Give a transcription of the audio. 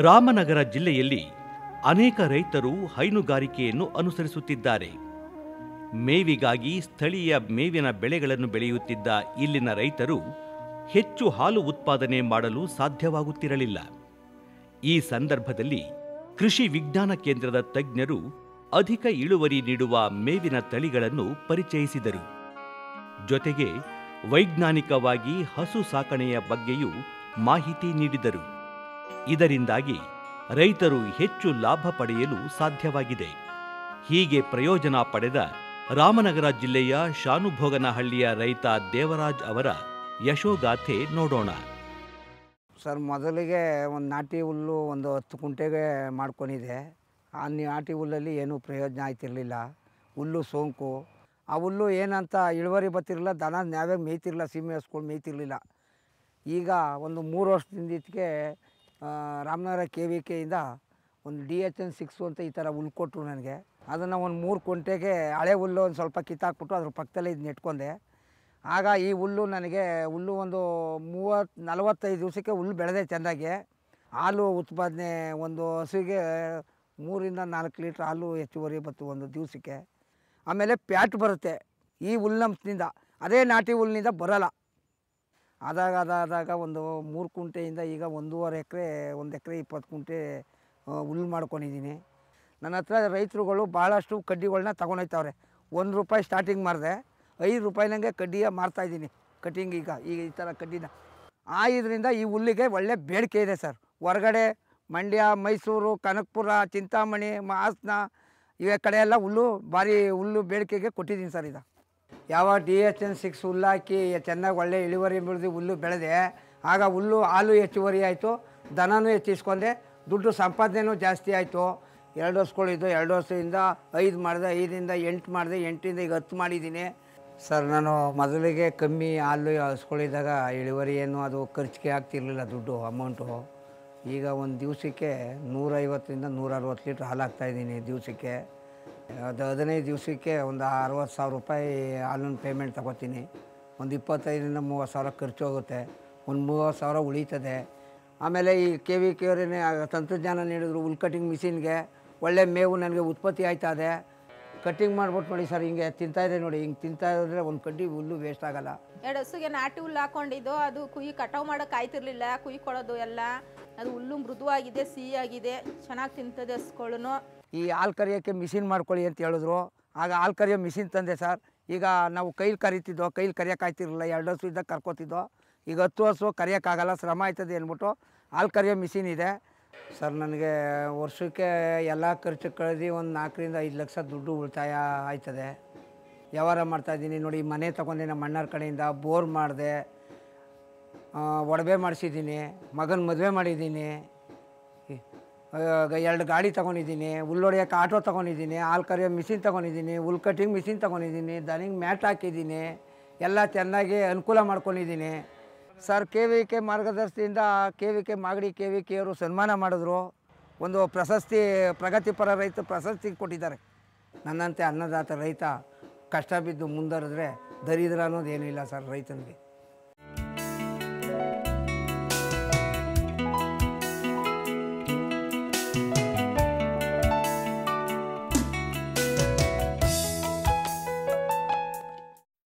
ರಾಮನಗರ ಜಿಲ್ಲೆಯಲ್ಲಿ ಅನೇಕ ರೈತರು ಹೈನುಗಾರಿಕೆಯನ್ನು ಅನುಸರಿಸುತ್ತಿದ್ದಾರೆ. ಮೇವಿಗಾಗಿ ಸ್ಥಳೀಯ ಮೇವಿನ ಬೆಳೆಗಳನ್ನು ಬೆಳೆಯುತ್ತಿದ್ದ ಇಲ್ಲಿನ ರೈತರು ಹೆಚ್ಚು ಹಾಲು ಉತ್ಪಾದನೆ ಮಾಡಲು ಸಾಧ್ಯವಾಗುತ್ತಿರಲಿಲ್ಲ. ಈ ಸಂದರ್ಭದಲ್ಲಿ ಕೃಷಿ ವಿಜ್ಞಾನ ಕೇಂದ್ರದ ತಜ್ಞರು ಅಧಿಕ ಇಳುವರಿ ನೀಡುವ ಮೇವಿನ ತಳಿಗಳನ್ನು ಪರಿಚಯಿಸಿದರು. ಜೊತೆಗೆ ವೈಜ್ಞಾನಿಕವಾಗಿ ಹಸು ಸಾಕಣೆಯ ಬಗ್ಗೆಯೂ ಮಾಹಿತಿ ನೀಡಿದರು. ಇದರಿಂದಾಗಿ ರೈತರು ಹೆಚ್ಚು ಲಾಭ ಪಡೆಯಲು ಸಾಧ್ಯವಾಗಿದೆ. ಹೀಗೆ ಪ್ರಯೋಜನ ಪಡೆದ ರಾಮನಗರ ಜಿಲ್ಲೆಯ ಶಾನುಭೋಗನಹಳ್ಳಿಯ ರೈತ ದೇವರಾಜ್ ಅವರ ಯಶೋಗಾಥೆ ನೋಡೋಣ. ಸರ್, ಮೊದಲಿಗೆ ಒಂದು ನಾಟಿ ಹುಲ್ಲು ಒಂದು ಹತ್ತು ಕುಂಟೆಗೆ ಮಾಡ್ಕೊಂಡಿದೆ ಆ ನಾಟಿ ಹುಲ್ಲಲ್ಲಿ ಏನೂ ಪ್ರಯೋಜನ ಆಯ್ತಿರಲಿಲ್ಲ. ಹುಲ್ಲು ಸೋಂಕು. ಆ ಹುಲ್ಲು ಏನಂತ ಇಳುವರಿ ಬರ್ತಿರಲಿಲ್ಲ, ದನ ನಾವೇ ಮೇಯ್ತಿರಲಿಲ್ಲ, ಸೀಮೆ ಹಸ್ಕೊಂಡು ಮೇಯ್ತಿರಲಿಲ್ಲ. ಈಗ ಒಂದು ಮೂರು ವರ್ಷದಿಂದ ರಾಮನಗರ ಕೆ ವಿ ಕೆಯಿಂದ ಒಂದು ಡಿ ಎಚ್ ಎನ್ ಸಿಕ್ಸು ಅಂತ ಈ ಥರ ಹುಲ್ಲು ಕೊಟ್ಟರು ನನಗೆ. ಅದನ್ನು ಒಂದು ಮೂರು ಕುಂಟೆಗೆ ಹಳೆ ಹುಲ್ಲು ಒಂದು ಸ್ವಲ್ಪ ಕಿತ್ತಾಕ್ಬಿಟ್ಟು ಅದ್ರ ಪಕ್ಕದಲ್ಲೇ ಇದು ನೆಟ್ಕೊಂಡೆ ಆಗ ಈ ಹುಲ್ಲು ನನಗೆ ಹುಲ್ಲು ಒಂದು ಮೂವತ್ತು ನಲವತ್ತೈದು ದಿವಸಕ್ಕೆ ಹುಲ್ಲು ಬೆಳೆದೆ ಚೆಂದಾಗಿ. ಹಾಲು ಉತ್ಪಾದನೆ ಒಂದು ಹಸುವಿಗೆ ಮೂರಿಂದ ನಾಲ್ಕು ಲೀಟ್ರ್ ಹಾಲು ಹೆಚ್ಚುವರಿ ಬತ್ತು ಒಂದು ದಿವಸಕ್ಕೆ. ಆಮೇಲೆ ಪ್ಯಾಟ್ ಬರುತ್ತೆ ಈ ಹುಲ್ಲಂಪ್ಸ್ನಿಂದ ಅದೇ ನಾಟಿ ಹುಲ್ಲಿನಿಂದ ಬರಲ್ಲ. ಆದಾಗ ಅದಾದಾಗ ಒಂದು ಮೂರು ಕುಂಟೆಯಿಂದ ಈಗ ಒಂದೂವರೆ ಎಕರೆ, ಒಂದು ಎಕರೆ ಇಪ್ಪತ್ತು ಕುಂಟೆ ಹುಲ್ಲು ಮಾಡ್ಕೊಂಡಿದ್ದೀನಿ. ನನ್ನ ಹತ್ರ ರೈತರುಗಳು ಭಾಳಷ್ಟು ಕಡ್ಡಿಗಳನ್ನ ತೊಗೊಂಡೋಯ್ತವ್ರೆ ಒಂದು ರೂಪಾಯಿ ಸ್ಟಾರ್ಟಿಂಗ್ ಮಾಡಿದೆ, ಐದು ರೂಪಾಯಿನಂಗೆ ಕಡ್ಡಿಯ ಮಾರ್ತಾಯಿದ್ದೀನಿ ಕಟಿಂಗ್ ಈಗ ಈಗ, ಈ ಥರ ಕಡ್ಡಿನ. ಆ ಇದರಿಂದ ಈ ಹುಲ್ಲಿಗೆ ಒಳ್ಳೆ ಬೇಡಿಕೆ ಇದೆ ಸರ್. ಹೊರಗಡೆ ಮಂಡ್ಯ, ಮೈಸೂರು, ಕನಕಪುರ, ಚಿಂತಾಮಣಿ, ಹಾಸನ, ಇವೆ ಕಡೆ ಎಲ್ಲ ಹುಲ್ಲು, ಭಾರಿ ಹುಲ್ಲು ಬೇಡಿಕೆಗೆ ಕೊಟ್ಟಿದ್ದೀನಿ ಸರ್ ಇದು ಯಾವ ಡಿ ಎಚ್ ಎನ್ ಸಿಕ್ಸ್ ಹುಲ್ಲು ಹಾಕಿ ಚೆನ್ನಾಗಿ ಒಳ್ಳೆ ಇಳುವರಿ ಬೆಳೆದು ಹುಲ್ಲು ಬೆಳೆದೆ, ಆಗ ಹುಲ್ಲು ಹಾಲು ಹೆಚ್ಚುವರಿ ಆಯಿತು, ದನನೂ ಹೆಚ್ಚಿಸ್ಕೊಂಡೆ, ದುಡ್ಡು ಸಂಪಾದನೆಯೂ ಜಾಸ್ತಿ ಆಯಿತು. ಎರಡು ವರ್ಷಗಳಿದ್ದು ಎರಡು ವರ್ಷದಿಂದ ಐದು ಮಾಡಿದೆ, ಐದರಿಂದ ಎಂಟು ಮಾಡಿದೆ, ಎಂಟರಿಂದ ಈಗ ಹತ್ತು ಮಾಡಿದ್ದೀನಿ. ಸರ್, ನಾನು ಮೊದಲಿಗೆ ಕಮ್ಮಿ ಹಾಲು ಹಸ್ಕೊಳ್ಳಿದಾಗ ಇಳುವರಿ ಏನು ಅದು ಖರ್ಚಿಗೆ ಆಗ್ತಿರ್ಲಿಲ್ಲ ದುಡ್ಡು, ಅಮೌಂಟು. ಈಗ ಒಂದು ದಿವಸಕ್ಕೆ ನೂರೈವತ್ತರಿಂದ ನೂರ ಅರವತ್ತು ಲೀಟ್ರ್ ಹಾಲು ಹಾಕ್ತಾಯಿದ್ದೀನಿ ದಿವಸಕ್ಕೆ. ಅದು ಹದಿನೈದು ದಿವಸಕ್ಕೆ ಒಂದು ಅರವತ್ತು ಸಾವಿರ ರೂಪಾಯಿ ಆನ್ಲೈನ್ ಪೇಮೆಂಟ್ ತಗೋತೀನಿ. ಒಂದು ಇಪ್ಪತ್ತೈದರಿಂದ ಮೂವತ್ತು ಸಾವಿರ ಖರ್ಚು ಹೋಗುತ್ತೆ. ಒಂದು ಮೂವತ್ತು ಸಾವಿರ ಉಳೀತದೆ. ಆಮೇಲೆ ಈ ಕೆ ವಿ ಕೆ ಅವರೇನೆ ತಂತ್ರಜ್ಞಾನ ನೀಡಿದ್ರು ಉಲ್ ಕಟಿಂಗ್ ಮಿಷಿನ್ಗೆ ಒಳ್ಳೆ ಮೇವು ನನಗೆ ಉತ್ಪತ್ತಿ ಆಯ್ತಾ ಇದೆ ಕಟ್ಟಿಂಗ್ ಮಾಡ್ಬಿಟ್ಟು ನೋಡಿ ಸರ್, ಹಿಂಗೆ ಇದೆ ನೋಡಿ. ಹಿಂಗೆ ತಿಂತಾ ಇದ್ರೆ ಒಂದು ಕಡ್ಡಿ ಹುಲ್ಲು ವೇಸ್ಟ್ ಆಗಲ್ಲ. ಎರಡು ಹಸುಗೆ ನಾಟಿ ಹುಲ್ಲು ಹಾಕೊಂಡಿದ್ದು, ಅದು ಕುಯ್ಯಿ ಕಟಾವು ಮಾಡೋಕೆ ಆಯ್ತಿರ್ಲಿಲ್ಲ. ಕುಯ್ಕೊಳ್ಳೋದು ಎಲ್ಲ. ಅದು ಹುಲ್ಲು ಮೃದುವಾಗಿದೆ, ಸಿಹಿಯಾಗಿದೆ. ಚೆನ್ನಾಗಿ ತಿಂತದೆ ಹಸ್ಗಳು ಈ ಹಾಲು ಕರಿಯೋಕ್ಕೆ ಮಿಷಿನ್ ಮಾಡ್ಕೊಳ್ಳಿ ಅಂತ ಹೇಳಿದ್ರು. ಆಗ ಹಾಲು ಕರಿಯೋ ಮಿಷಿನ್ ತಂದೆ ಸರ್, ಈಗ ನಾವು ಕೈಲಿ ಕರಿತಿದ್ದೋ, ಕೈಲಿ ಕರಿಯೋಕೆ ಆಯ್ತಿರಲಿಲ್ಲ ಎರಡು ವರ್ಷ ಇದ್ದಾಗ ಕರ್ಕೋತಿದ್ದೋ, ಈಗ ಹತ್ತು ವರ್ಷ ಕರಿಯೋಕ್ಕಾಗಲ್ಲ, ಶ್ರಮ ಆಯ್ತದೆ ಅಂದ್ಬಿಟ್ಟು ಹಾಲು ಕರಿಯೋ ಮಿಷಿನ್ ಇದೆ. ಸರ್, ನನಗೆ ವರ್ಷಕ್ಕೆ ಎಲ್ಲ ಖರ್ಚು ಕಳೆದು ಒಂದು ನಾಲ್ಕರಿಂದ ಐದು ಲಕ್ಷ ದುಡ್ಡು ಉಳಿತಾಯ ಆಯ್ತದೆ. ವ್ಯವಹಾರ ಮಾಡ್ತಾಯಿದ್ದೀನಿ ನೋಡಿ, ಮನೆ ತೊಗೊಂಡೆ ನಮ್ಮ ಅಣ್ಣರ ಕಡೆಯಿಂದ, ಬೋರ್ ಮಾಡಿದೆ ಒಡವೆ ಮಾಡಿಸಿದ್ದೀನಿ, ಮಗನ ಮದುವೆ ಮಾಡಿದ್ದೀನಿ. ಎರಡು ಗಾಡಿ ತೊಗೊಂಡಿದ್ದೀನಿ ಹುಲ್ಲೊಡೆಯೋಕ್ಕೆ ಆಟೋ ತೊಗೊಂಡಿದ್ದೀನಿ, ಹಾಲು ಕರಿಯೋ ಮಿಷಿನ್ ತೊಗೊಂಡಿದ್ದೀನಿ ಹುಲ್ ಕಟಿಂಗ್ ಮಿಷಿನ್ ತೊಗೊಂಡಿದ್ದೀನಿ, ದನಿಗೆ ಮ್ಯಾಟ್ ಹಾಕಿದ್ದೀನಿ, ಎಲ್ಲ ಚೆನ್ನಾಗಿ ಅನುಕೂಲ ಮಾಡ್ಕೊಂಡಿದ್ದೀನಿ. Sir, K V K ಮಾರ್ಗದರ್ಶಿಯಿಂದ K V K Magadi K V K ಅವರು ಸನ್ಮಾನ ಮಾಡಿದ್ರು. ಒಂದು ಪ್ರಶಸ್ತಿ, ಪ್ರಗತಿಪರ ರೈತ ಪ್ರಶಸ್ತಿ ಕೊಟ್ಟಿದ್ದಾರೆ. ನನ್ನಂತೆ ಅನ್ನದಾತ ರೈತ ಕಷ್ಟ ಬಿದ್ದು ಮುಂದರಿದ್ರೆ ದರಿದ್ರ ಅನ್ನೋದು ಏನೂ ಇಲ್ಲ ಸರ್ ರೈತನಿಗೆ.